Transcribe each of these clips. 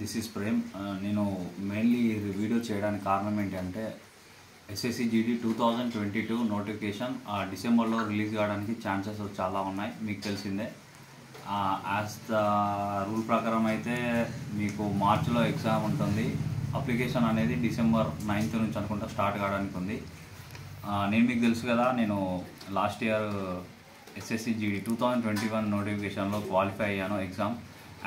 This is Prem. నేను mainly ఇది video చేయడానికి కారణం ఏంటంటే SSC GD two thousand twenty two notification డిసెంబర్లో రిలీజ్ కావడానికి ఛాన్సెస్ చాలా ఉన్నాయి మీకు తెలిసిందే. యాజ్ ద రూల్ ప్రకారం అయితే మీకు మార్చిలో ఎగ్జామ్ ఉంటుంది. అప్లికేషన్ అనేది డిసెంబర్ నైన్త్ నుంచి అనుకుంటా స్టార్ట్ కావడానికి ఉంది. నేను మీకు తెలుసు కదా నేను last year SSC GD two thousand twenty one నోటిఫికేషన్లో క్వాలిఫై అయ్యాను ఎగ్జామ్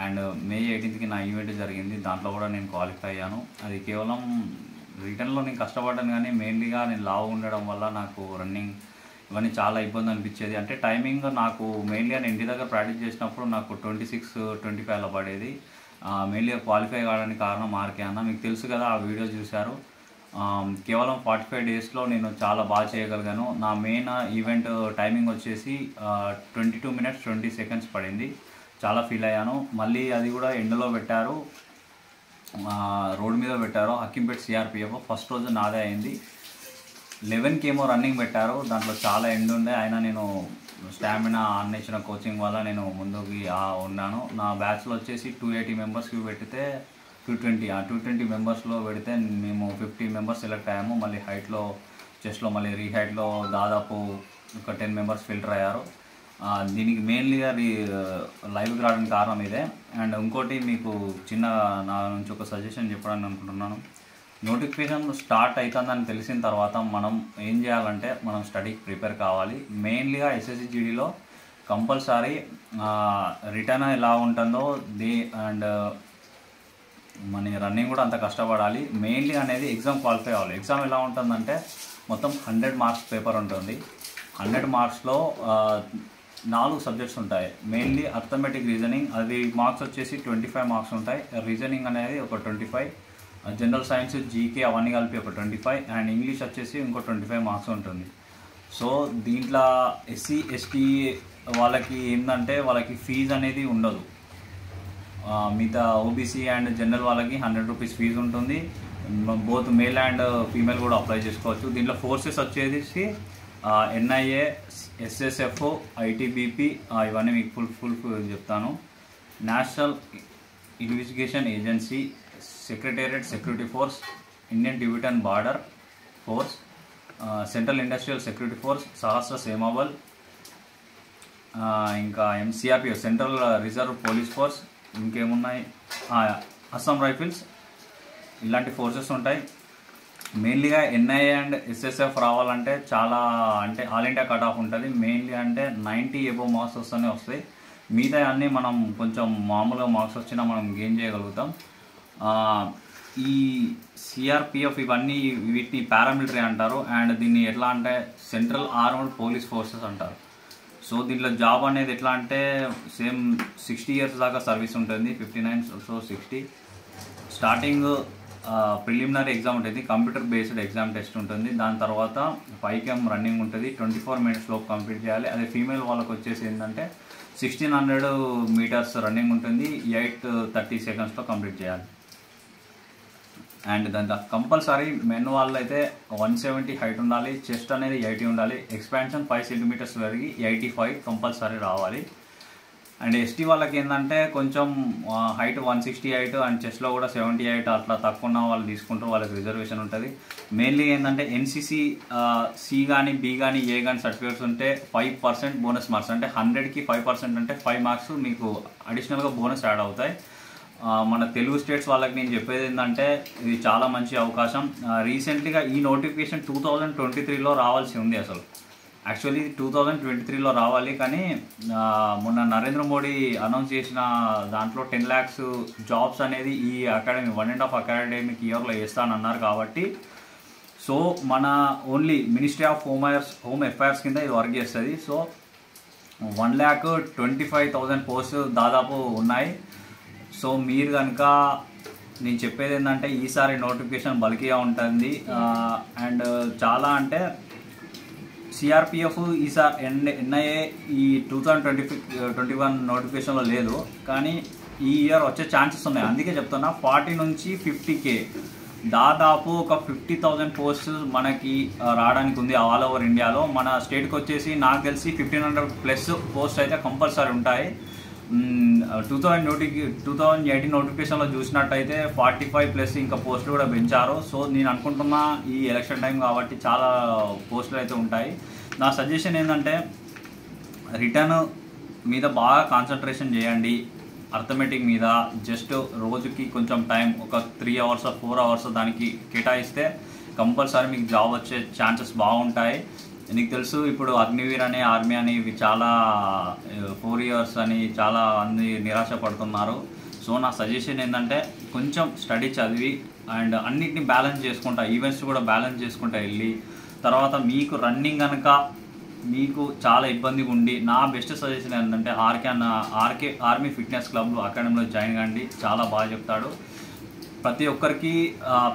అండ్ మే ఎయిటీన్త్కి నా ఈవెంట్ జరిగింది. దాంట్లో కూడా నేను క్వాలిఫై అయ్యాను. అది కేవలం రిటర్న్లో నేను కష్టపడ్డాను కానీ మెయిన్లీగా నేను లావు ఉండడం వల్ల నాకు రన్నింగ్ ఇవన్నీ చాలా ఇబ్బంది అనిపించేది. అంటే టైమింగ్ నాకు మెయిన్లీగా నేను ఇంటి దగ్గర ప్రాక్టీస్ చేసినప్పుడు నాకు ట్వంటీ సిక్స్ ట్వంటీ ఫైవ్లో పడేది మెయిన్లీగా క్వాలిఫై కావడానికి కారణం ఆర్కే అన్న. మీకు తెలుసు కదా ఆ వీడియో చూశారు. కేవలం ఫార్టీ ఫైవ్ డేస్లో నేను చాలా బాగా చేయగలిగాను. నా మెయిన్ ఈవెంట్ టైమింగ్ వచ్చేసి twenty two minutes twenty seconds పడింది. చాలా ఫీల్ అయ్యాను. మళ్ళీ అది కూడా ఎండలో పెట్టారు. రోడ్ మీద పెట్టారు. హక్కింపేట్ సిఆర్పిఎఫ్ ఫస్ట్ రోజు నాదే అయింది. లెవెన్కి ఏమో రన్నింగ్ పెట్టారు. దాంట్లో చాలా ఎండ్ ఉండే. అయినా నేను స్టామినా అందించిన కోచింగ్ వల్ల నేను ముందుకి ఉన్నాను. నా బ్యాచ్లో వచ్చేసి టూ ఎయిటీ మెంబర్స్కి పెడితే టూ ట్వంటీ ఆ టూ ట్వంటీ మెంబర్స్లో పెడితే మేము ఫిఫ్టీ మెంబర్స్ సెలెక్ట్ అయ్యాము. మళ్ళీ హైట్లో చెస్ట్లో మళ్ళీ రీహైట్లో దాదాపు ఒక టెన్ మెంబర్స్ ఫిల్టర్ అయ్యారు. దీనికి మెయిన్లీగా లైవ్కి రావడానికి కారణం ఇదే. అండ్ ఇంకోటి మీకు చిన్న నా నుంచి ఒక సజెషన్ చెప్పడానికి అనుకుంటున్నాను. నోటిఫికేషన్ స్టార్ట్ అవుతుందని తెలిసిన తర్వాత మనం ఏం చేయాలంటే మనం స్టడీకి ప్రిపేర్ కావాలి. మెయిన్లీగా ఎస్ఎస్సి జీడీలో కంపల్సరీ రిటర్న్ ఎలా ఉంటుందో దే అండ్ మన రన్నింగ్ కూడా అంత కష్టపడాలి. మెయిన్లీ అనేది ఎగ్జామ్ క్వాలిఫై అవ్వాలి. ఎగ్జామ్ ఎలా ఉంటుందంటే మొత్తం హండ్రెడ్ మార్క్స్ పేపర్ ఉంటుంది. హండ్రెడ్ మార్క్స్లో నాలుగు సబ్జెక్ట్స్ ఉంటాయి. మెయిన్లీ అర్థమెటిక్ రీజనింగ్ అది మార్క్స్ వచ్చేసి ట్వంటీ ఫైవ్ మార్క్స్ ఉంటాయి. రీజనింగ్ అనేది ఒక twenty five general science GK అవన్నీ కలిపి ఒక ట్వంటీ ఫైవ్ అండ్ ఇంగ్లీష్ వచ్చేసి ఇంకో ట్వంటీ ఫైవ్ మార్క్స్ ఉంటుంది. సో దీంట్లో ఎస్సీ ఎస్టీ వాళ్ళకి ఏంటంటే వాళ్ళకి ఫీజు అనేది ఉండదు. Uh, మిగతా ఓబీసీ అండ్ జనరల్ వాళ్ళకి హండ్రెడ్ రూపీస్ ఫీజు ఉంటుంది. బోత్ మేల్ అండ్ ఫీమేల్ కూడా అప్లై చేసుకోవచ్చు. దీంట్లో ఫోర్సెస్ వచ్చేసి ఎన్ఐఏ ఎస్ఎస్ఎఫ్ ఐటీబీపీ ఇవన్నీ మీకు ఫుల్ ఫుల్ చెప్తాను. National Investigation Agency Secretariat Security Force Indian Tibetan Border Force Central Industrial Security Force Sashastra Seema Bal ఇంకా MCRPF Central Reserve Police Force ఇంకేమున్నాయి? Assam rifles ఇలాంటి ఫోర్సెస్ ఉంటాయి. మెయిన్లీగా ఎన్ఐఏ అండ్ ఎస్ఎస్ఎఫ్ రావాలంటే చాలా అంటే ఆల్ ఇండియా కట్ ఆఫ్ ఉంటుంది. Mainly అంటే ninety above marks వస్తూనే వస్తాయి. మిగతా అన్నీ మనం కొంచెం మామూలుగా మార్క్స్ వచ్చినా మనం గెయిన్ చేయగలుగుతాం. ఈ సిఆర్పిఎఫ్ ఇవన్నీ వీటిని పారామిలిటరీ అంటారు. అండ్ దీన్ని ఎట్లా అంటే సెంట్రల్ ఆర్మ్డ్ పోలీస్ ఫోర్సెస్ అంటారు. సో దీంట్లో జాబ్ అనేది ఎట్లా అంటే సేమ్ సిక్స్టీ ఇయర్స్ దాకా సర్వీస్ ఉంటుంది. Fifty nine so sixty starting preliminary exam ఉంటుంది కంప్యూటర్ బేస్డ్ ఎగ్జామ్ టెస్ట్ ఉంటుంది. దాని తర్వాత ఫైవ్ కేమ్ రన్నింగ్ ఉంటుంది. ట్వంటీ ఫోర్ మినిట్స్లో కంప్లీట్ చేయాలి. అదే ఫీమేల్ వాళ్ళకి వచ్చేసి ఏంటంటే సిక్స్టీన్ హండ్రెడ్ మీటర్స్ రన్నింగ్ ఉంటుంది. ఎయిట్ థర్టీ సెకండ్స్లో కంప్లీట్ చేయాలి. అండ్ దాని కంపల్సరీ మెన్ వాళ్ళు అయితే వన్ సెవెంటీ హైట్ ఉండాలి. చెస్ట్ అనేది ఎయిటీ ఉండాలి. ఎక్స్పాన్షన్ ఫైవ్ సెంటీమీటర్స్ పెరిగి ఎయిటీ ఫైవ్ కంపల్సరీ రావాలి. అండ్ ఎస్టీ వాళ్ళకి ఏంటంటే కొంచెం height one sixty eight and చెస్ట్లో కూడా సెవెంటీ ఎయిట్ అట్లా తక్కువ ఉన్న వాళ్ళు తీసుకుంటారు వాళ్ళకి రిజర్వేషన్ ఉంటుంది. మెయిన్లీ ఏంటంటే ఎన్సీసీ సి కానీ బి కానీ ఏ కానీ సర్టిఫికేట్స్ ఉంటే ఫైవ్ పర్సెంట్ బోనస్ మార్క్స్ అంటే హండ్రెడ్కి ఫైవ్ పర్సెంట్ అంటే ఫైవ్ మార్క్స్ మీకు అడిషనల్గా బోనస్ యాడ్ అవుతాయి. మన తెలుగు స్టేట్స్ వాళ్ళకి నేను చెప్పేది ఏంటంటే ఇది చాలా మంచి అవకాశం. రీసెంట్లీగా ఈ నోటిఫికేషన్ టూ థౌజండ్ ట్వంటీ త్రీలో రావాల్సి ఉంది అసలు. యాక్చువల్లీ టూ థౌజండ్ ట్వంటీ త్రీలో రావాలి కానీ మొన్న నరేంద్ర మోడీ అనౌన్స్ చేసిన దాంట్లో టెన్ ల్యాక్స్ జాబ్స్ అనేది ఈ academy one and half academic ఇయర్లో వేస్తానన్నారు కాబట్టి సో మన only ministry of home affairs home affairs కింద ఇది వర్క్ చేస్తుంది. So one lakh twenty five thousand post దాదాపు ఉన్నాయి. సో మీరు కనుక నేను చెప్పేది ఏంటంటే ఈసారి నోటిఫికేషన్ బల్కీగా ఉంటుంది. అండ్ చాలా అంటే సిఆర్పిఎఫ్ ఈసారి ఎన్ ఎన్ఐఏ ఈ two thousand twenty twenty one నోటిఫికేషన్లో లేదు. కానీ ఈ ఇయర్ వచ్చే ఛాన్సెస్ ఉన్నాయి. అందుకే చెప్తున్నా ఫార్టీ నుంచి ఫిఫ్టీ కే దాదాపు ఒక ఫిఫ్టీ థౌజండ్ పోస్ట్ మనకి uh, రావడానికి ఉంది ఆల్ ఓవర్ ఇండియాలో మన స్టేట్కి వచ్చేసి నాకు తెలిసి ఫిఫ్టీన్ హండ్రెడ్ ప్లస్ పోస్ట్ అయితే కంపల్సరీ ఉంటాయి. టూ థౌజండ్ నోటిఫి టూ థౌజండ్ ఎయిటీన్ నోటిఫికేషన్లో చూసినట్టయితే ఫార్టీ ఫైవ్ ప్లస్ ఇంకా పోస్టులు కూడా పెంచారు. సో నేను అనుకుంటున్న ఈ ఎలక్షన్ టైం కాబట్టి చాలా పోస్టులు అయితే ఉంటాయి. నా సజెషన్ ఏంటంటే రిటర్న్ మీద బాగా కాన్సన్ట్రేషన్ చేయండి. అర్థమెటిక్ మీద జస్ట్ రోజుకి కొంచెం టైం ఒక త్రీ అవర్స్ ఫోర్ అవర్స్ దానికి కేటాయిస్తే కంపల్సరీ మీకు జాబ్ వచ్చే ఛాన్సెస్ బాగుంటాయి. నీకు తెలుసు ఇప్పుడు అగ్నివీర్ అనే ఆర్మీ అని ఇవి చాలా ఫోర్ ఇయర్స్ అని చాలా అన్ని నిరాశ పడుతున్నారు సో నా సజెషన్ ఏంటంటే కొంచెం స్టడీ చదివి అండ్ అన్నిటిని బ్యాలెన్స్ చేసుకుంటా ఈవెంట్స్ కూడా బ్యాలెన్స్ చేసుకుంటా వెళ్ళి తర్వాత మీకు రన్నింగ్ కనుక మీకు చాలా ఇబ్బందిగా ఉండి నా బెస్ట్ సజెషన్ ఏంటంటే ఆర్కే అన్న ఆర్కే ఆర్మీ ఫిట్నెస్ క్లబ్ అకాడమీలో జాయిన్ కండి చాలా బాగా చెప్తాడు. ప్రతి ఒక్కరికి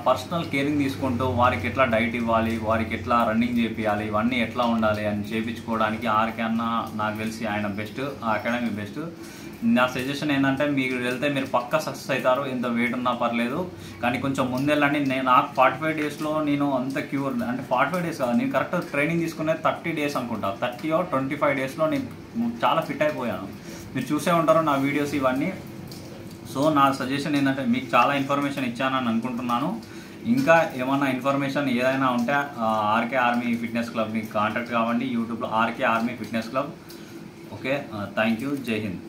పర్సనల్ కేరింగ్ తీసుకుంటూ వారికి ఎట్లా డైట్ ఇవ్వాలి వారికి ఎట్లా రన్నింగ్ చేపియాలి ఇవన్నీ ఎట్లా ఉండాలి అని చేపించుకోవడానికి ఆర్కే అన్న నాకు తెలిసి ఆయన బెస్ట్ ఆ అకాడమీ బెస్ట్. నా సజెషన్ ఏంటంటే మీరు వెళ్తే మీరు పక్కా సక్సెస్ అవుతారు ఎంత వెయిట్ ఉన్నా పర్లేదు. కానీ కొంచెం ముందెళ్ళండి నేను నాకు ఫార్టీ ఫైవ్ డేస్లో నేను అంత క్యూర్ అంటే ఫార్టీ ఫైవ్ డేస్ కాదు నేను కరెక్ట్ ట్రైనింగ్ తీసుకునేది థర్టీ డేస్ అనుకుంటా. థర్టీ ఆర్ ట్వంటీ ఫైవ్ డేస్లో నేను చాలా ఫిట్ అయిపోయాను. మీరు చూసే ఉంటారు నా వీడియోస్ ఇవన్నీ. సో నా సజెషన్ ఏంటంటే మీకు చాలా ఇన్ఫర్మేషన్ ఇచ్చానని అనుకుంటున్నాను. ఇంకా ఏమన్నా ఇన్ఫర్మేషన్ ఏదైనా ఉంటే ఆర్కే ఆర్మీ ఫిట్నెస్ క్లబ్ని కాంటాక్ట్ కావండి. యూట్యూబ్లో RK army fitness club. Okay thank you జై హింద్.